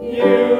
You